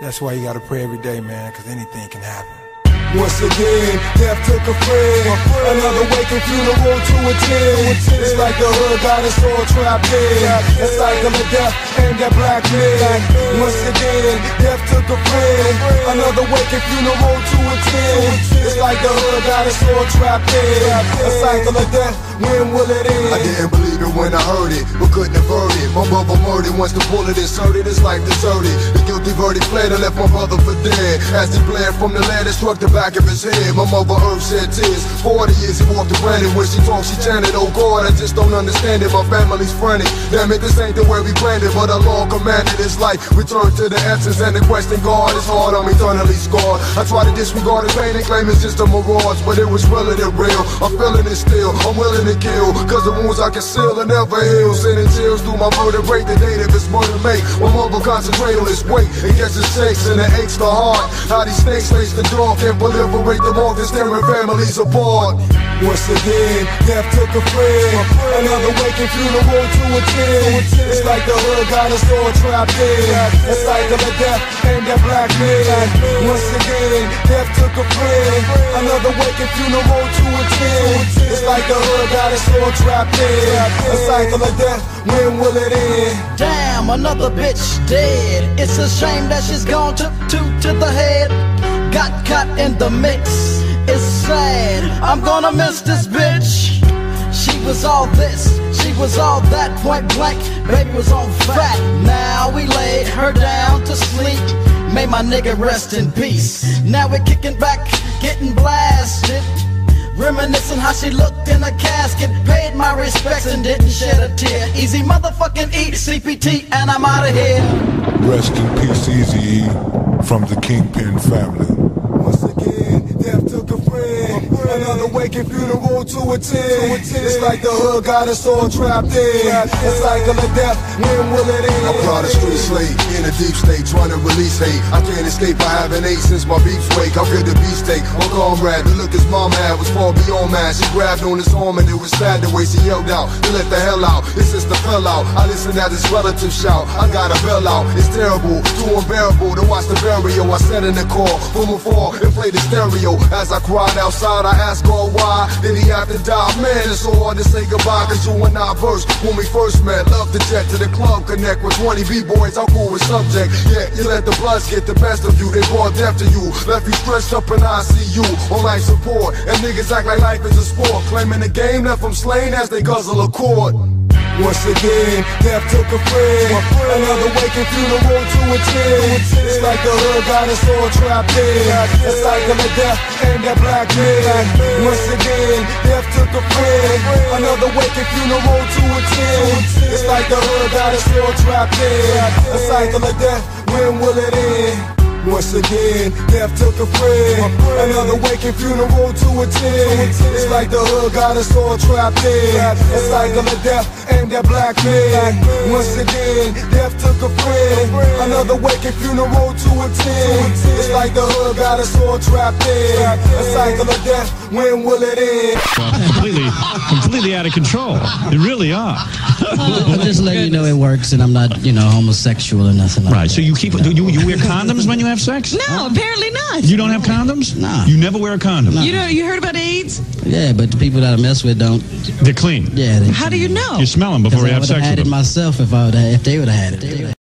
That's why you gotta pray every day, man, because anything can happen. Once again, death took a friend. Another waking funeral to attend. It's like the hood got us all trapped in. A cycle of death and that black man. Once again, death took a friend. Another waking funeral to attend. It's like the hood got us all trapped in. A cycle of death, when will it end? I didn't believe it when I heard it, but couldn't avert it. My brother murdered once the bullet inserted, his life deserted. The guilty verdict fled and left my brother for dead. As he bled from the lead, it struck the back of his head. My mother Earth shed tears. 40 years he walked the planet. When she talked, she chanted, Oh God, I just don't understand it. My family's frantic. Damn it, this ain't the way we planned it. But the law commanded his life. Return to the essence and the question God is hard. I'm eternally scarred. I try to disregard the pain and claim it's just a mirage. But it was really than real. I'm feeling it still. I'm willing to kill. Cause the wounds I conceal are never heal. Sending tears through my vertebrae. The day that this murder make. My mother concentrate on his weight. It gets his shakes and it aches the heart. How these snakes lace the door can't proliferate the all that's tearing families apart. Once again, death took a friend. Another waking funeral to attend. It's like the hood got us all trapped in. A cycle of death and that black man. Once again, death took a friend. Another waking funeral to attend. It's like the hood got us all trapped in. A cycle of death, when will it end? Damn, another bitch dead. It's a shame that she's gone to two to the head. Got caught in the mix. It's sad. I'm gonna miss this bitch. She was all this, she was all that. Point blank, baby was on fat. Now we laid her down to sleep. May my nigga rest in peace. Now we're kicking back, getting blasted. Reminiscing how she looked in a casket. Paid my respects and didn't shed a tear. Eazy motherfucking eat CPT, and I'm out of here. Rest in peace, Eazy E, from the Kingpin family. Once again, death took a friend. Another waking funeral to attend. It's like the hood got us all trapped in. A cycle of death, when will it end? I'm proud of street slave, in a deep state, trying to release hate. I can't escape, I haven't ate since my beef's wake. How could the beast take? My comrade, the look his mom had was far beyond mad. She grabbed on his arm and it was sad the way she yelled out. To let the hell out, his sister fell out. I listened as his relative shout. I got a bell out, it's terrible, too unbearable to watch the burial. I sat in the car from afar and played the stereo. As I cried outside, I asked God why did he have to die? Man, it's so hard to say goodbye cause you and I versed when we first met. Love to jet to the club, connect with 20 B-boys, how cool with subject. Yeah, you let the bloods get the best of you, they brought death to you. Left you stretched up in ICU on life support. And niggas act like life is a sport. Claiming the game left them slain as they guzzle a cord. Once again, death took a friend. Another waking funeral to attend. It's like the hood got us all trapped in. A cycle of death and that black man. Once again, death took a friend. Another waking funeral to attend. It's like the hood got us all trapped in. A cycle of death, when will it end? Once again, death took a friend. Another waking funeral to attend. It's like the hood got us all trapped in. A cycle of death and that black man. Once again, death took a friend. Another waking funeral to attend. It's like the hood got us all trapped in. A cycle of death, when will it end? completely, completely out of control. They really are. I'm just letting you know it works, and I'm not, you know, homosexual or nothing like Right. that. So you keep do you, you wear condoms when you have sex? No, apparently not. You don't have condoms? Nah. You never wear a condom. You know, you heard about AIDS? Yeah, but the people that I mess with don't. They're clean. Yeah, they, How do you know? You smell them before Because you I have would have sex had with it myself if I would have, if they would have had it.